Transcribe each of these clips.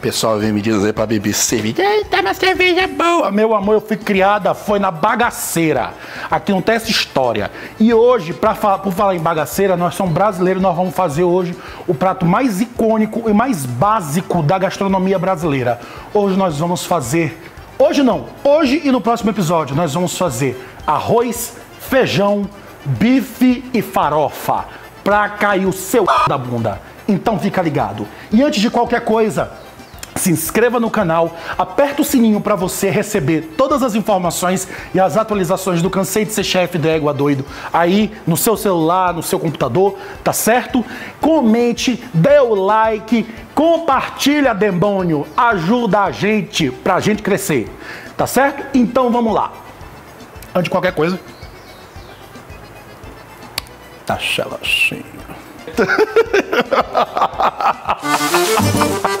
Pessoal vem me dizer pra beber cerveja. Eita, uma cerveja boa. Meu amor, eu fui criada, foi na bagaceira. Aqui não tem essa história. E hoje, pra, fa- por falar em bagaceira, nós somos brasileiros, nós vamos fazer hoje o prato mais icônico e mais básico da gastronomia brasileira. Hoje nós vamos fazer. Hoje não, hoje e no próximo episódio nós vamos fazer arroz, feijão, bife e farofa pra cair o seu da bunda. Então fica ligado. E antes de qualquer coisa, se inscreva no canal, aperta o sininho para você receber todas as informações e as atualizações do Cansei de Ser Chefe da Égua Doido aí no seu celular, no seu computador, tá certo? Comente, dê o like, compartilha, demônio, ajuda a gente pra gente crescer, tá certo? Então vamos lá. Antes de qualquer coisa, tá chelacinho.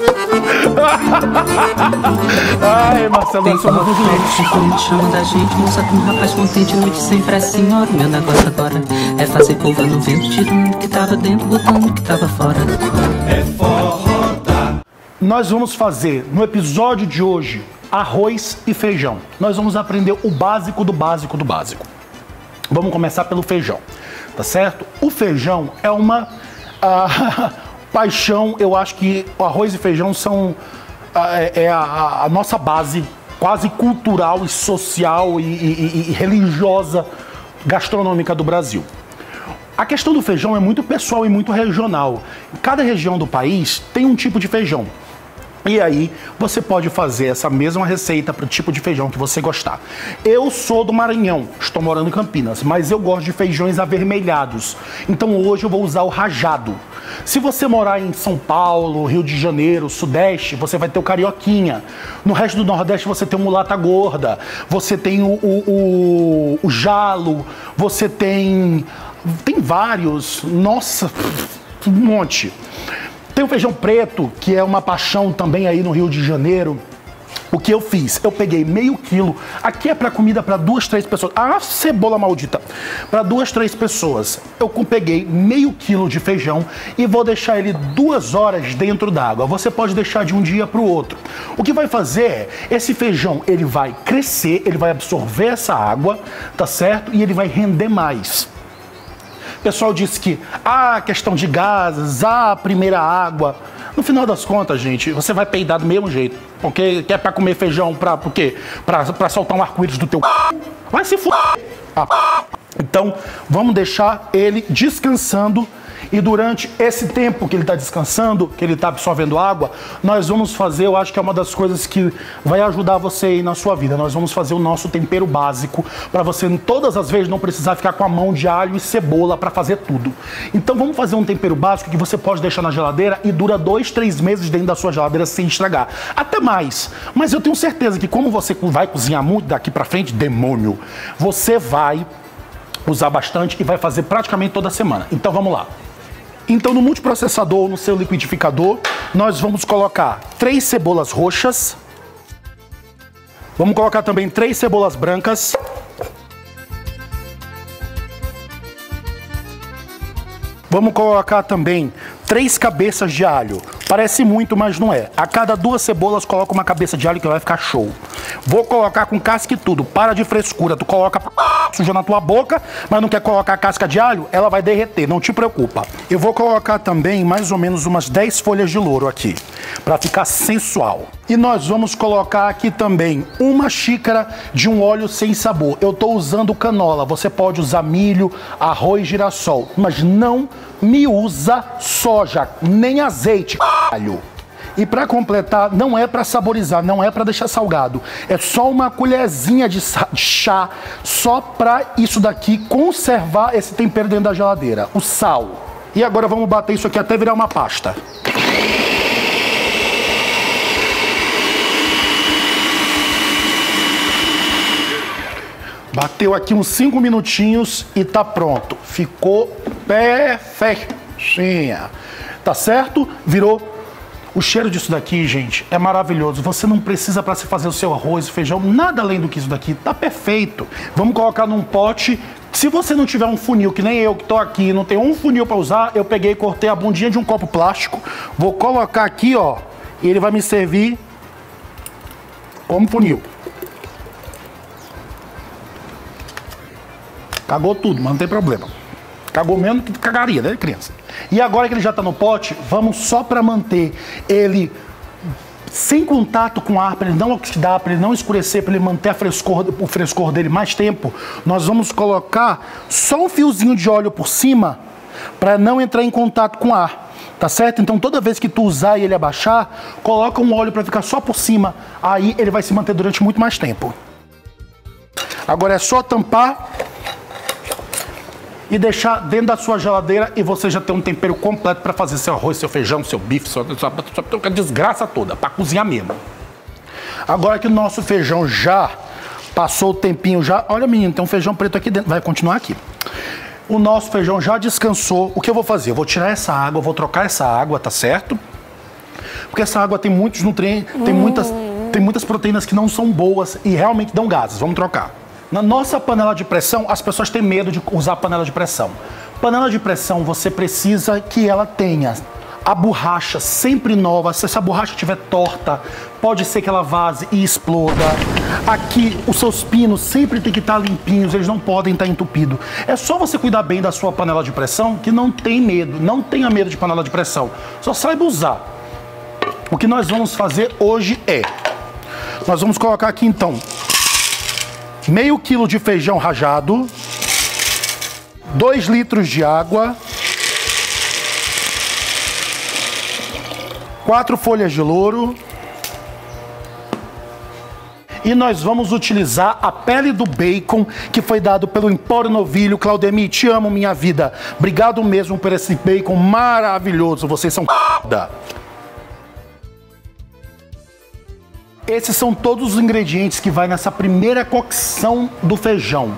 Ai, Marcelo, Tem como muito flores, diferente chama da gente Moça com um rapaz contente, noite sempre é senhora Meu negócio agora é fazer curva no vento Tirando o que tava dentro, botando o que tava fora Nós vamos fazer no episódio de hoje arroz e feijão. Nós vamos aprender o básico do básico do básico. Vamos começar pelo feijão, tá certo? O feijão é uma ah, paixão. Eu acho que arroz e feijão são ah, é é a, a nossa base quase cultural e social e- e- e religiosa gastronômica do Brasil. A questão do feijão é muito pessoal e muito regional. Cada região do país tem um tipo de feijão. E aí você pode fazer essa mesma receita para o tipo de feijão que você gostar. Eu sou do Maranhão, estou morando em Campinas, mas eu gosto de feijões avermelhados. Então hoje eu vou usar o rajado. Se você morar em São Paulo, Rio de Janeiro, Sudeste, você vai ter o carioquinha. No resto do Nordeste você tem o mulata gorda, você tem o, o, o- o jalo, você tem tem vários. Nossa, um monte. Tem o feijão preto, que é uma paixão também aí no Rio de Janeiro. O que eu fiz? Eu peguei meio quilo. Aqui é para comida para duas, três pessoas. Ah, cebola maldita. Para duas, três pessoas. Eu peguei meio quilo de feijão e vou deixar ele duas horas dentro d'água. Você pode deixar de um dia para o outro. O que vai fazer é, esse feijão ele vai crescer, ele vai absorver essa água, tá certo? E ele vai render mais. Pessoal disse que, ah, questão de gases, ah, primeira água. No final das contas, gente, você vai peidar do mesmo jeito. Porque quer pra comer feijão pra, por quê? Pra, pra soltar um arco-íris do teu c... Vai se f... Ah, Então, vamos deixar ele descansando. E durante esse tempo que ele está descansando, que ele está absorvendo água, nós vamos fazer, eu acho que é uma das coisas que vai ajudar você aí na sua vida. Nós vamos fazer o nosso tempero básico para você todas as vezes não precisar ficar com a mão de alho e cebola para fazer tudo. Então vamos fazer um tempero básico que você pode deixar na geladeira e dura dois, três meses dentro da sua geladeira sem estragar. Até mais. Mas eu tenho certeza que como você vai cozinhar muito daqui para frente, demônio, você vai usar bastante e vai fazer praticamente toda semana. Então vamos lá. Então no multiprocessador ou no seu liquidificador, nós vamos colocar três cebolas roxas. Vamos colocar também três cebolas brancas. Vamos colocar também três cabeças de alho. Parece muito, mas não é. A cada duas cebolas, coloca uma cabeça de alho que vai ficar show. Vou colocar com casca e tudo. Para de frescura. Tu coloca suja na tua boca, mas não quer colocar casca de alho, ela vai derreter. Não te preocupa. Eu vou colocar também mais ou menos umas 10 folhas de louro aqui, para ficar sensual. E nós vamos colocar aqui também uma xícara de um óleo sem sabor. Eu estou usando canola. Você pode usar milho, arroz, girassol, mas não me usa soja, nem azeite, caralho. E para completar, não é para saborizar, não é para deixar salgado. É só uma colherzinha de chá, só para isso daqui conservar esse tempero dentro da geladeira, o sal. E agora vamos bater isso aqui até virar uma pasta. Bateu aqui uns 5 minutinhos e tá pronto. Ficou perfeitinha. Tá certo? Virou. O cheiro disso daqui, gente, é maravilhoso. Você não precisa para se fazer o seu arroz feijão, nada além do que isso daqui. Tá perfeito. Vamos colocar num pote. Se você não tiver um funil, que nem eu que tô aqui, não tem um funil para usar, eu peguei e cortei a bundinha de um copo plástico. Vou colocar aqui, ó, E ele vai me servir como funil. Cagou tudo, mas não tem problema. Cagou menos que cagaria, né, criança? E agora que ele já está no pote, vamos só para manter ele sem contato com ar, para ele não oxidar, para ele não escurecer, para ele manter frescor, o frescor dele mais tempo, nós vamos colocar só um fiozinho de óleo por cima para não entrar em contato com ar. Tá certo? Então toda vez que tu usar e ele abaixar, coloca um óleo para ficar só por cima, aí ele vai se manter durante muito mais tempo. Agora é só tampar e deixar dentro da sua geladeira e você já tem um tempero completo para fazer seu arroz, seu feijão, seu bife, sua, sua, sua desgraça toda, para cozinhar mesmo. Agora que o nosso feijão já passou o tempinho já, olha menino, tem um feijão preto aqui dentro, vai continuar aqui. O nosso feijão já descansou. O que eu vou fazer? Eu vou tirar essa água, vou trocar essa água, tá certo? Porque essa água tem muitos nutrientes, tem muitas, tem muitas proteínas que não são boas e realmente dão gases. Vamos trocar. Na nossa panela de pressão, as pessoas têm medo de usar panela de pressão. Panela de pressão, você precisa que ela tenha a borracha sempre nova. Se essa borracha estiver torta, pode ser que ela vaze e exploda. Aqui, os seus pinos sempre tem que estar limpinhos, eles não podem estar entupidos. É só você cuidar bem da sua panela de pressão que não tem medo, não tenha medo de panela de pressão. Só saiba usar. O que nós vamos fazer hoje é, nós vamos colocar aqui então meio quilo de feijão rajado, 2 litros de água, quatro folhas de louro. E nós vamos utilizar a pele do bacon que foi dado pelo Empório Novilho. Claudemir, te amo, minha vida. Obrigado mesmo por esse bacon maravilhoso. Vocês são da. Esses são todos os ingredientes que vai nessa primeira cocção do feijão.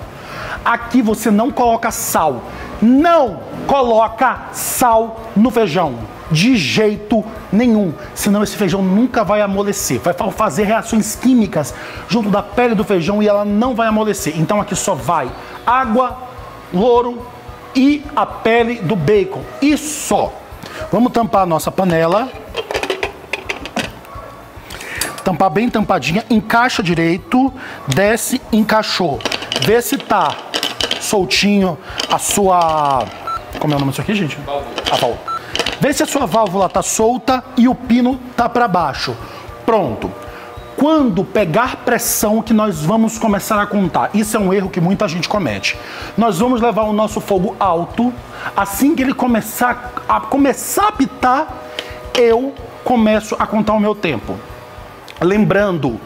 Aqui você não coloca sal. Não coloca sal no feijão. De jeito nenhum. Senão esse feijão nunca vai amolecer. Vai fazer reações químicas junto da pele do feijão e ela não vai amolecer. Então aqui só vai água, louro e a pele do bacon. E só. Vamos tampar a nossa panela tampar bem tampadinha, encaixa direito, desce, encaixou. Vê se tá soltinho a sua. Como é o nome disso aqui, gente? Válvula. A válvula. Vê se a sua válvula tá solta e o pino tá para baixo. Pronto. Quando pegar pressão que nós vamos começar a contar. Isso é um erro que muita gente comete. Nós vamos levar o nosso fogo alto. Assim que ele começar a começar a pitar, eu começo a contar o meu tempo. Lembrando,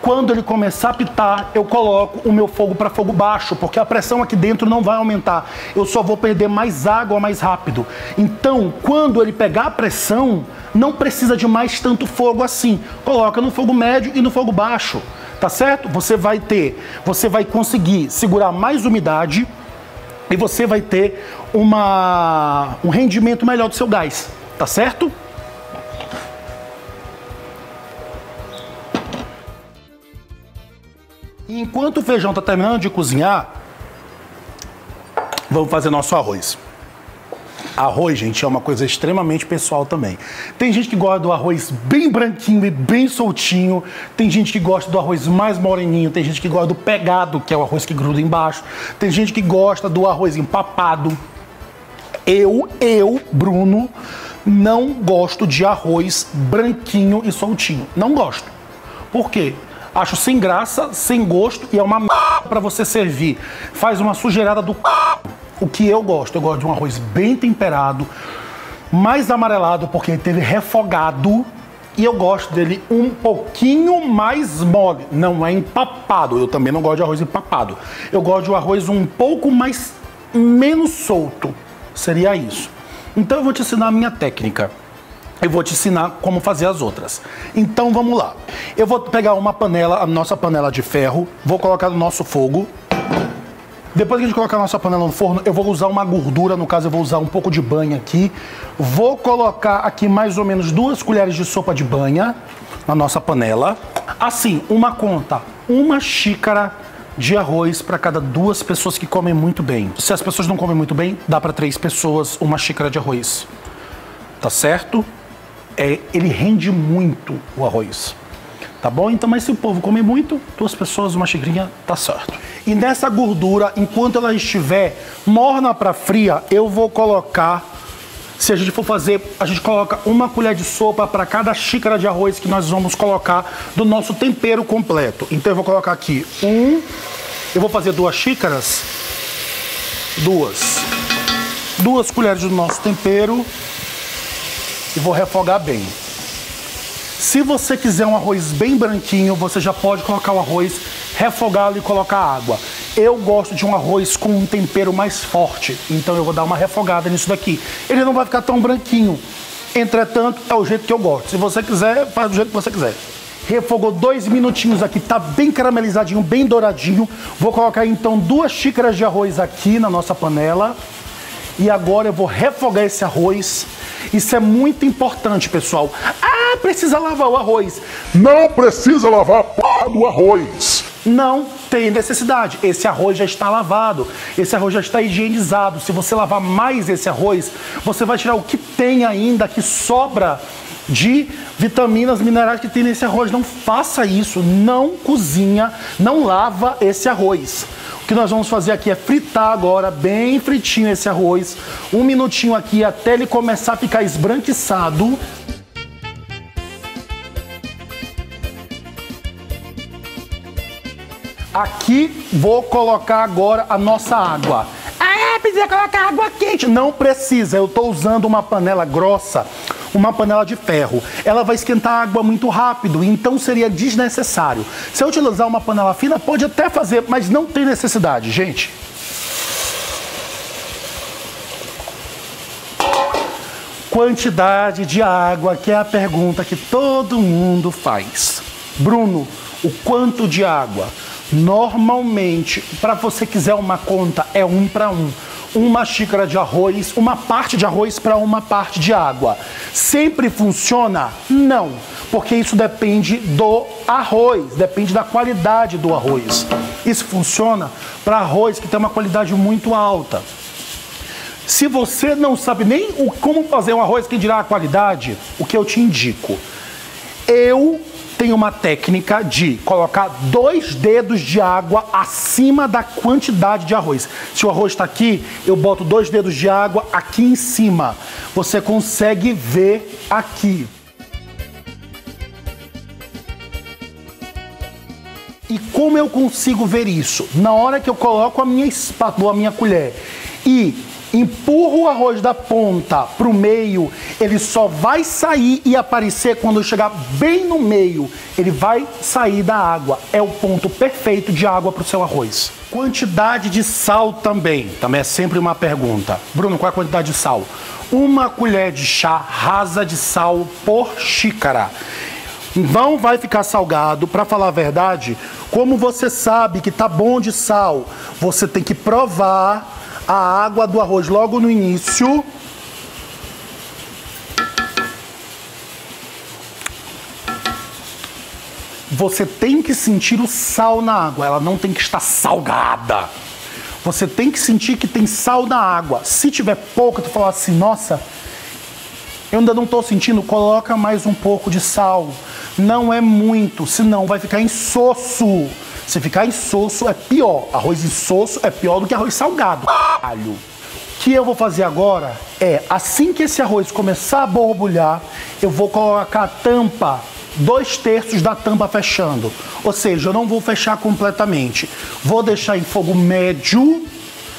quando ele começar a pitar, eu coloco o meu fogo para fogo baixo, porque a pressão aqui dentro não vai aumentar. Eu só vou perder mais água mais rápido. Então, quando ele pegar a pressão, não precisa de mais tanto fogo assim. Coloca no fogo médio e no fogo baixo. Tá certo? Você vai ter, você vai conseguir segurar mais umidade e você vai ter uma, um rendimento melhor do seu gás. Tá certo? E enquanto o feijão está terminando de cozinhar, vamos fazer nosso arroz. Arroz, gente, é uma coisa extremamente pessoal também. Tem gente que gosta do arroz bem branquinho e bem soltinho. Tem gente que gosta do arroz mais moreninho. Tem gente que gosta do pegado, que é o arroz que gruda embaixo. Tem gente que gosta do arroz empapado. Eu, eu, Bruno, não gosto de arroz branquinho e soltinho. Não gosto. Por quê? Acho sem graça, sem gosto e é uma para você servir. Faz uma sujeirada do o que eu gosto. Eu gosto de um arroz bem temperado, mais amarelado porque ele teve refogado e eu gosto dele um pouquinho mais mole, não é empapado. Eu também não gosto de arroz empapado. Eu gosto de um arroz um pouco mais menos solto. Seria isso. Então eu vou te ensinar a minha técnica eu vou te ensinar como fazer as outras. Então vamos lá. Eu vou pegar uma panela, a nossa panela de ferro, vou colocar no nosso fogo. Depois que a gente colocar a nossa panela no forno, eu vou usar uma gordura, no caso eu vou usar um pouco de banha aqui. Vou colocar aqui mais ou menos duas colheres de sopa de banha na nossa panela. Assim, uma conta, uma xícara de arroz para cada duas pessoas que comem muito bem. Se as pessoas não comem muito bem, dá para três pessoas uma xícara de arroz. Tá certo? É, ele rende muito o arroz. Tá bom? Então, mas se o povo come muito, duas pessoas, uma xicrinha, tá certo. E nessa gordura, enquanto ela estiver morna para fria, eu vou colocar se a gente for fazer, a gente coloca uma colher de sopa para cada xícara de arroz que nós vamos colocar do nosso tempero completo. Então eu vou colocar aqui um, eu vou fazer duas xícaras, duas, duas colheres do nosso tempero e vou refogar bem. Se você quiser um arroz bem branquinho, você já pode colocar o arroz, refogá-lo e colocar água. Eu gosto de um arroz com um tempero mais forte, então eu vou dar uma refogada nisso daqui. Ele não vai ficar tão branquinho. Entretanto, é o jeito que eu gosto. Se você quiser, faz do jeito que você quiser. Refogou dois minutinhos aqui, tá bem caramelizadinho, bem douradinho. Vou colocar então duas xícaras de arroz aqui na nossa panela. E agora eu vou refogar esse arroz. Isso é muito importante, pessoal. Ah, precisa lavar o arroz. Não precisa lavar a porra do arroz. Não tem necessidade. Esse arroz já está lavado. Esse arroz já está higienizado. Se você lavar mais esse arroz, você vai tirar o que tem ainda, que sobra de vitaminas, minerais que tem nesse arroz. Não faça isso. Não cozinha, não lava esse arroz. Que nós vamos fazer aqui é fritar agora, bem fritinho esse arroz. Um minutinho aqui até ele começar a ficar esbranquiçado. Aqui vou colocar agora a nossa água. Ah, precisa colocar água quente. Não precisa, eu estou usando uma panela grossa, uma panela de ferro. Ela vai esquentar a água muito rápido, então seria desnecessário. Se eu utilizar uma panela fina, pode até fazer, mas não tem necessidade, gente. Quantidade de água, que é a pergunta que todo mundo faz. Bruno, o quanto de água? Normalmente, para você quiser uma conta, é um para um. Uma xícara de arroz, uma parte de arroz para uma parte de água. Sempre funciona? Não, porque isso depende do arroz, depende da qualidade do arroz. Isso funciona para arroz que tem uma qualidade muito alta. Se você não sabe nem o, como fazer um arroz que dirá a qualidade, o que eu te indico? Eu tem uma técnica de colocar dois dedos de água acima da quantidade de arroz. Se o arroz está aqui, eu boto dois dedos de água aqui em cima. Você consegue ver aqui. E como eu consigo ver isso? Na hora que eu coloco a minha espátula, a minha colher e empurro o arroz da ponta para o meio, ele só vai sair e aparecer quando chegar bem no meio. Ele vai sair da água. É o ponto perfeito de água para o seu arroz. Quantidade de sal também. Também é sempre uma pergunta. Bruno, qual é a quantidade de sal? Uma colher de chá rasa de sal por xícara. Não vai ficar salgado, para falar a verdade. Como você sabe que tá bom de sal, você tem que provar a água do arroz logo no início. Você tem que sentir o sal na água, ela não tem que estar salgada. Você tem que sentir que tem sal na água. Se tiver pouco, tu falar assim, nossa, eu ainda não estou sentindo, coloca mais um pouco de sal. Não é muito, senão vai ficar insosso. Se ficar insosso é pior. Arroz insosso é pior do que arroz salgado. Alho. O que eu vou fazer agora é, assim que esse arroz começar a borbulhar, eu vou colocar a tampa, dois terços da tampa fechando. Ou seja, eu não vou fechar completamente. Vou deixar em fogo médio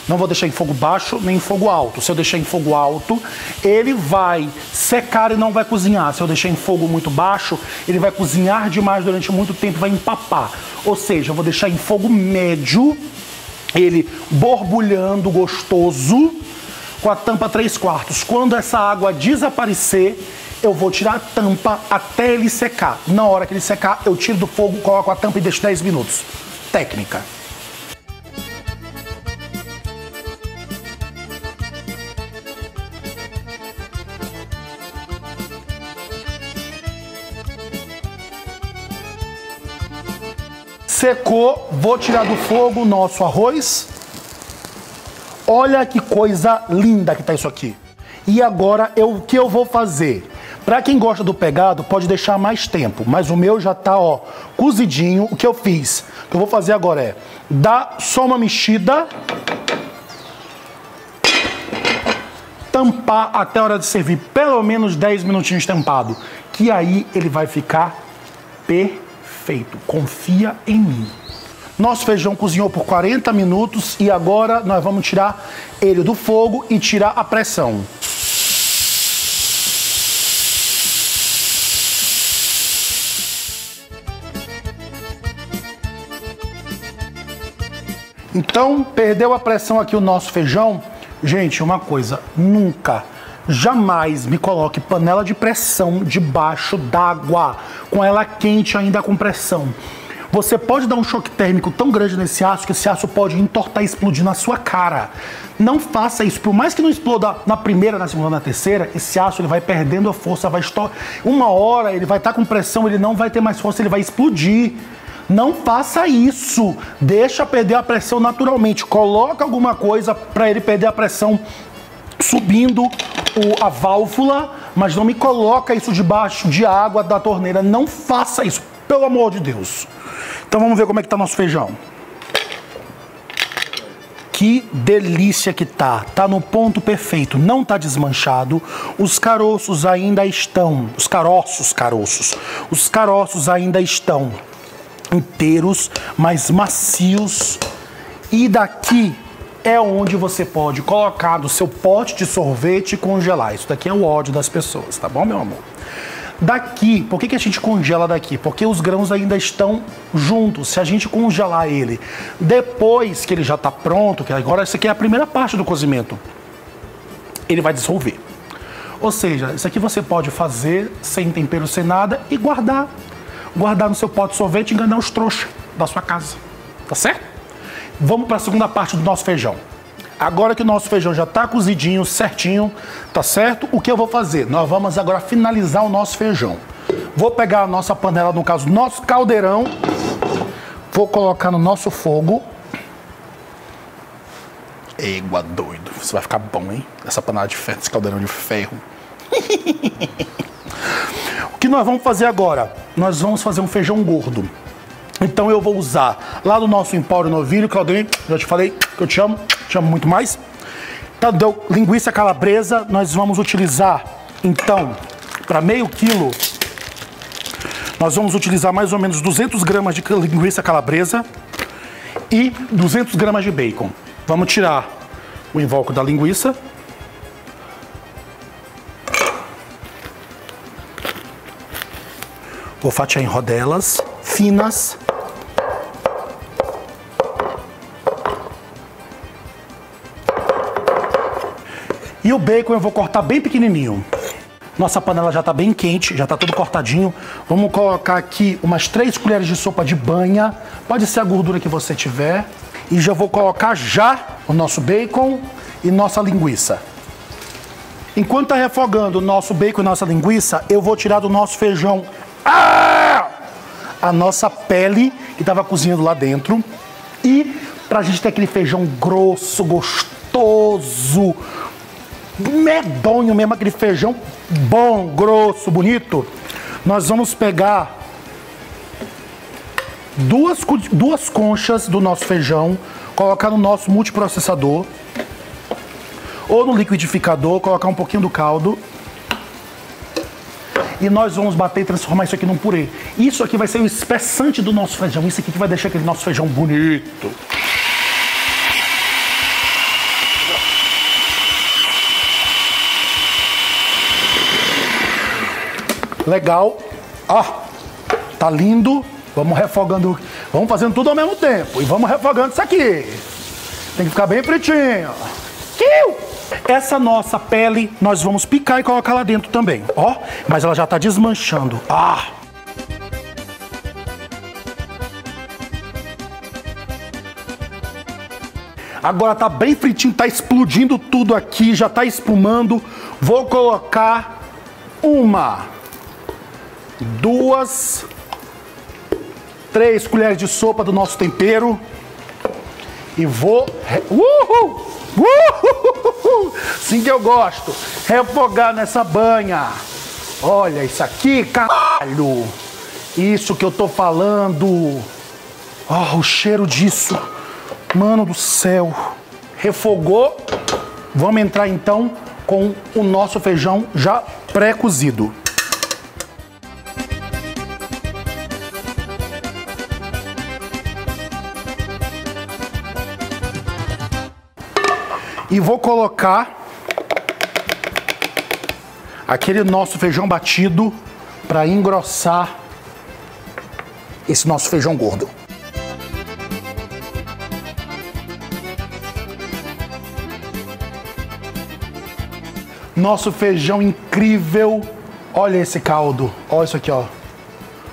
não vou deixar em fogo baixo nem em fogo alto. Se eu deixar em fogo alto, ele vai secar e não vai cozinhar. Se eu deixar em fogo muito baixo, ele vai cozinhar demais durante muito tempo, vai empapar. Ou seja, eu vou deixar em fogo médio, ele borbulhando gostoso, com a tampa 3 quartos. Quando essa água desaparecer, eu vou tirar a tampa até ele secar. Na hora que ele secar, eu tiro do fogo, coloco a tampa e deixo 10 minutos. Técnica. Secou, vou tirar do fogo o nosso arroz. Olha que coisa linda que tá isso aqui. E agora eu, o que eu vou fazer? Para quem gosta do pegado, pode deixar mais tempo, mas o meu já tá, ó, cozidinho. O que eu fiz? O que eu vou fazer agora é dar só uma mexida, tampar até a hora de servir, pelo menos 10 minutinhos tampado, que aí ele vai ficar perfeito. Confia em mim. Nosso feijão cozinhou por 40 minutos e agora nós vamos tirar ele do fogo e tirar a pressão. Então, perdeu a pressão aqui o nosso feijão. Gente, uma coisa, nunca, jamais me coloque panela de pressão debaixo d'água, com ela quente ainda com pressão. Você pode dar um choque térmico tão grande nesse aço que esse aço pode entortar e explodir na sua cara. Não faça isso. Por mais que não exploda na primeira, na segunda, na terceira, esse aço ele vai perdendo a força, vai estourar. Uma hora ele vai estar com pressão, ele não vai ter mais força, ele vai explodir. Não faça isso. Deixa perder a pressão naturalmente. Coloca alguma coisa para ele perder a pressão subindo o, a válvula, mas não me coloca isso debaixo de água da torneira. Não faça isso, pelo amor de Deus. Então vamos ver como é que tá nosso feijão. Que delícia que tá. Tá no ponto perfeito, não tá desmanchado. Os caroços ainda estão, os caroços, caroços. Os caroços ainda estão inteiros, mas macios. E daqui é onde você pode colocar no seu pote de sorvete e congelar. Isso daqui é o ódio das pessoas, tá bom, meu amor? Daqui, por que, que a gente congela daqui? Porque os grãos ainda estão juntos. Se a gente congelar ele depois que ele já está pronto, que agora isso aqui é a primeira parte do cozimento, ele vai dissolver. Ou seja, isso aqui você pode fazer sem tempero, sem nada e guardar guardar no seu pote de sorvete e enganar os trouxas da sua casa. Tá certo? Vamos para a segunda parte do nosso feijão. Agora que o nosso feijão já está cozidinho, certinho, tá certo? O que eu vou fazer? Nós vamos agora finalizar o nosso feijão. Vou pegar a nossa panela, no caso, nosso caldeirão. Vou colocar no nosso fogo. Égua doido. Isso vai ficar bom, hein? Essa panela de ferro, esse caldeirão de ferro. O que nós vamos fazer agora? Nós vamos fazer um feijão gordo. Então eu vou usar lá do nosso Empório Novilho, Claudinho, já te falei que eu te amo, te amo muito mais. Então deu linguiça calabresa, nós vamos utilizar, então, para meio quilo, nós vamos utilizar mais ou menos 200 gramas de linguiça calabresa e 200 gramas de bacon. Vamos tirar o invólucro da linguiça. Vou fatiar em rodelas finas. E o bacon eu vou cortar bem pequenininho. Nossa panela já está bem quente, já está tudo cortadinho. Vamos colocar aqui umas 3 colheres de sopa de banha. Pode ser a gordura que você tiver. E já vou colocar já o nosso bacon e nossa linguiça. Enquanto está refogando o nosso bacon e nossa linguiça, eu vou tirar do nosso feijão ah! a nossa pele que estava cozinhando lá dentro. E para a gente ter aquele feijão grosso, gostoso, medonho mesmo, aquele feijão bom, grosso, bonito, nós vamos pegar duas, duas conchas do nosso feijão, colocar no nosso multiprocessador ou no liquidificador, colocar um pouquinho do caldo e nós vamos bater e transformar isso aqui num purê. Isso aqui vai ser o espessante do nosso feijão. Isso aqui que vai deixar aquele nosso feijão bonito. Legal. Ó, tá lindo. Vamos refogando. Vamos fazendo tudo ao mesmo tempo. E vamos refogando isso aqui. Tem que ficar bem fritinho. Essa nossa pele nós vamos picar e colocar lá dentro também, ó. Mas ela já está desmanchando. Ah! Agora tá bem fritinho, tá explodindo tudo aqui, já tá espumando. Vou colocar uma, duas, três colheres de sopa do nosso tempero. E vou... Uhul! Uhul! Sim que eu gosto. Refogar nessa banha. Olha isso aqui, caralho! Isso que eu tô falando. Oh, o cheiro disso. Mano do céu. Refogou. Vamos entrar então com o nosso feijão já pré-cozido. E vou colocar aquele nosso feijão batido para engrossar esse nosso feijão gordo. Nosso feijão incrível. Olha esse caldo. Olha isso aqui, ó.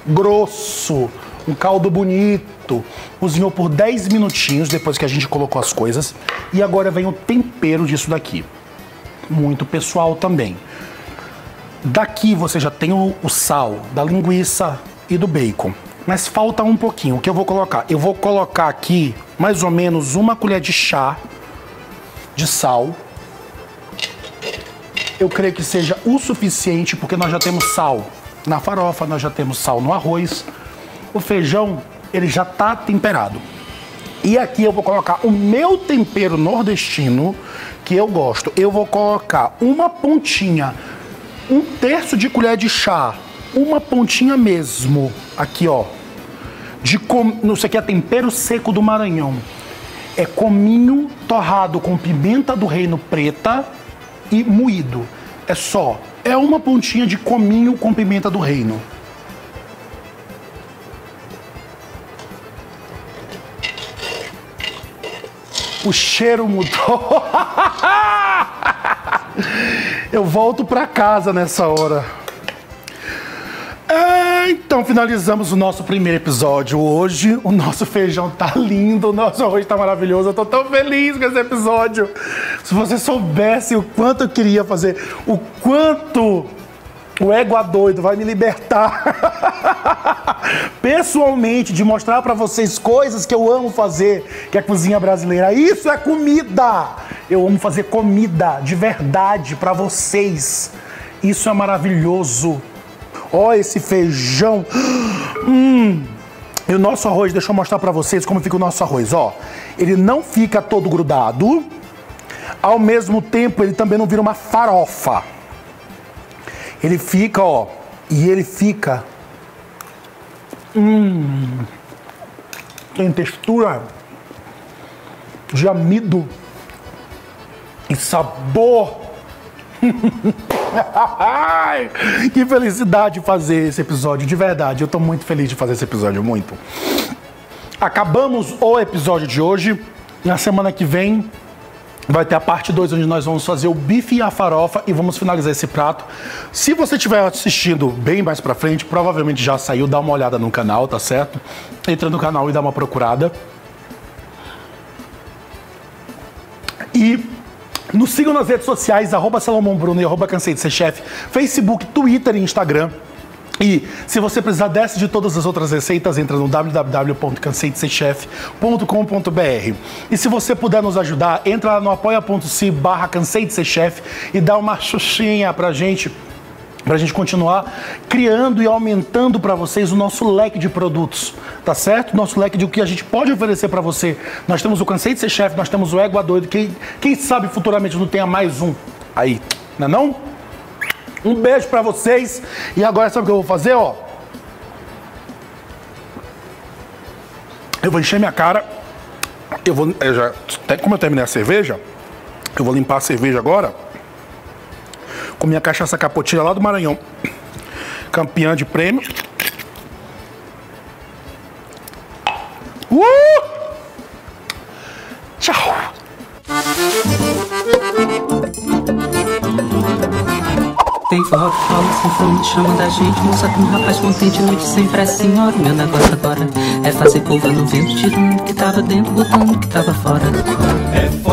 Grosso. Um caldo bonito. Cozinhou por 10 minutinhos depois que a gente colocou as coisas. E agora vem o tempero disso daqui. Muito pessoal também. Daqui você já tem o, o sal da linguiça e do bacon. Mas falta um pouquinho. O que eu vou colocar? Eu vou colocar aqui mais ou menos uma colher de chá de sal. Eu creio que seja o suficiente, porque nós já temos sal na farofa, nós já temos sal no arroz. O feijão, ele já está temperado. E aqui eu vou colocar o meu tempero nordestino, que eu gosto. Eu vou colocar uma pontinha, um terço de colher de chá, uma pontinha mesmo, aqui ó, de com... isso aqui é tempero seco do Maranhão. É cominho torrado com pimenta do reino preta e moído. É só, é uma pontinha de cominho com pimenta do reino. O cheiro mudou. Eu volto para casa nessa hora. É, então finalizamos o nosso primeiro episódio hoje. O nosso feijão tá lindo, o nosso arroz tá maravilhoso. Eu tô tão feliz com esse episódio. Se você soubesse o quanto eu queria fazer, o quanto o égua doido vai me libertar pessoalmente de mostrar para vocês coisas que eu amo fazer, que é cozinha brasileira. Isso é comida. Eu amo fazer comida de verdade para vocês. Isso é maravilhoso. Ó, esse feijão. Hum. E o nosso arroz, deixa eu mostrar para vocês como fica o nosso arroz, ó. Ele não fica todo grudado. Ao mesmo tempo, ele também não vira uma farofa. Ele fica, ó, e ele fica. Hum. Tem textura de amido e sabor. que felicidade fazer esse episódio, de verdade. Eu tô muito feliz de fazer esse episódio, muito. Acabamos o episódio de hoje. Na semana que vem vai ter a parte 2 onde nós vamos fazer o bife e a farofa e vamos finalizar esse prato. Se você estiver assistindo bem mais pra frente, provavelmente já saiu, dá uma olhada no canal, tá certo? Entra no canal e dá uma procurada. E nos sigam nas redes sociais, arroba Salomão Bruno e arroba Cansei de Ser Chefe, Facebook, Twitter e Instagram. E se você precisar dessa de todas as outras receitas, entra no www.canseideserchefe.com.br. E se você puder nos ajudar, entra lá no apoia.se barra Cansei de Ser Chefe e dá uma xuxinha pra gente para a gente continuar criando e aumentando para vocês o nosso leque de produtos, tá certo? Nosso leque de o que a gente pode oferecer para você. Nós temos o Cansei de Ser Chefe, nós temos o Égua Doido, quem, quem sabe futuramente não tenha mais um aí, não é não? Um beijo para vocês e agora sabe o que eu vou fazer, ó? Eu vou encher minha cara, eu vou, eu já, até como eu terminei a cerveja, eu vou limpar a cerveja agora com minha cachaça capotilha lá do Maranhão. Campeã de prêmio. Uh! Tchau! Tem forró que rola, sinfone chama da gente Moça com um rapaz contente, noite sem pressa Senhora, meu negócio agora é fazer curva no vento Tirando o que tava dentro, botando o que tava fora É